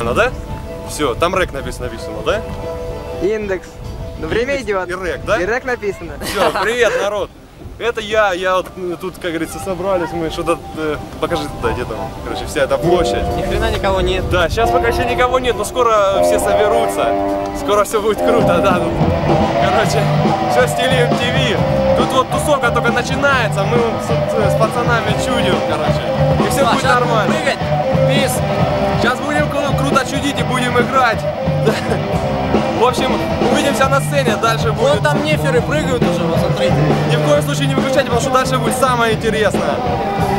Ну, да? Все, там рэк написано, написано, да? Индекс. Ну, время Индекс идет. и рэк, да? И рэк написано. Все, привет, народ. Это я, я вот ну, тут, как говорится, собрались мы, что-то, э, покажи туда, где там, короче, вся эта площадь. Ни хрена никого нет. Да, сейчас пока еще никого нет, но скоро все соберутся. Скоро все будет круто, да. Тут, короче, все стиле MTV. Тут вот тусовка только начинается, мы вот с, с пацанами чудим, короче. И все будет Сейчас нормально. Прыгать. Пис. В общем, увидимся на сцене, дальше будет... Вон там неферы прыгают уже, вот смотрите. Ни в коем случае не выключайте, потому что дальше будет самое интересное.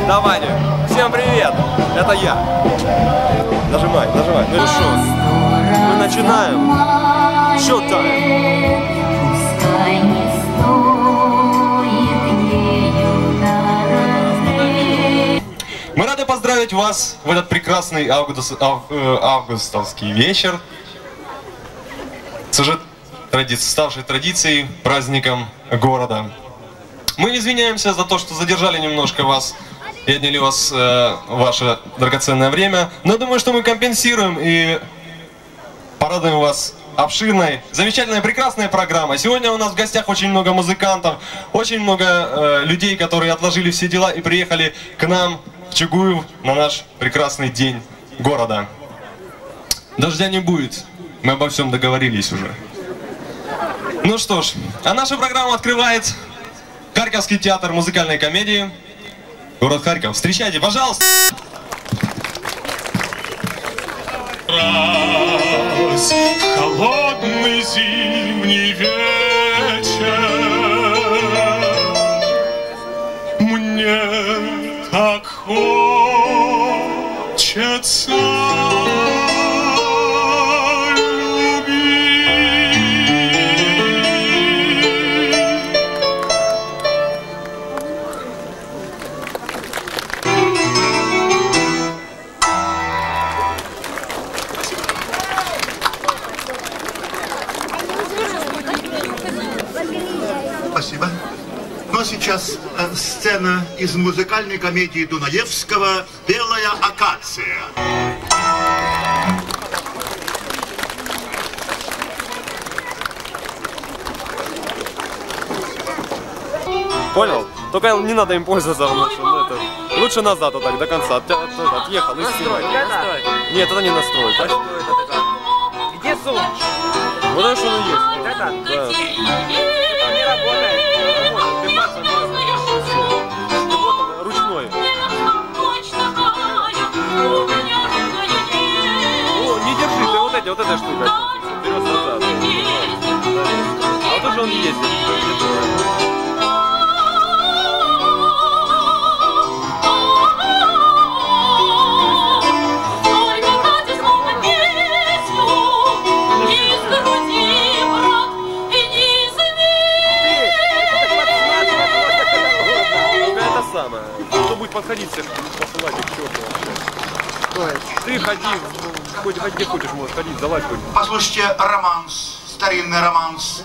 Давайте. Всем привет. Это я. Нажимай, нажимай. Ну что? Мы начинаем. Showtime. Пускай не. Мы рады поздравить вас в этот прекрасный август- ав- э, августовский вечер с уже тради- ставшей традицией, праздником города. Мы извиняемся за то, что задержали немножко вас и отняли у вас э, ваше драгоценное время, но думаю, что мы компенсируем и порадуем вас обширной, замечательной, прекрасной программой. Сегодня у нас в гостях очень много музыкантов, очень много э, людей, которые отложили все дела и приехали к нам в Чугуев на наш прекрасный день города. Дождя не будет, мы обо всем договорились уже. Ну что ж, а нашу программу открывает Харьковский театр музыкальной комедии. Город Харьков. Встречайте, пожалуйста. раз холодный зимний вечер Мне так хочется сейчас э, сцена из музыкальной комедии Дунаевского «Белая акация». Понял? Только не надо им пользоваться, потому что ну, это... Лучше назад вот так, до конца. От- от- от- Отъехал и Настрой. Нет, это не настрой. А что это такое? Где зум? Вот это что оно есть. Вот это? Да. Это не работает. Ты вот эта штука. Вперед назад. А вот уже он ездит. Самое. Кто будет подходить, посылать их к черту вообще. Ты ходи, хоть, хоть где хочешь, можешь ходить, залазь хоть. Послушайте романс, старинный романс.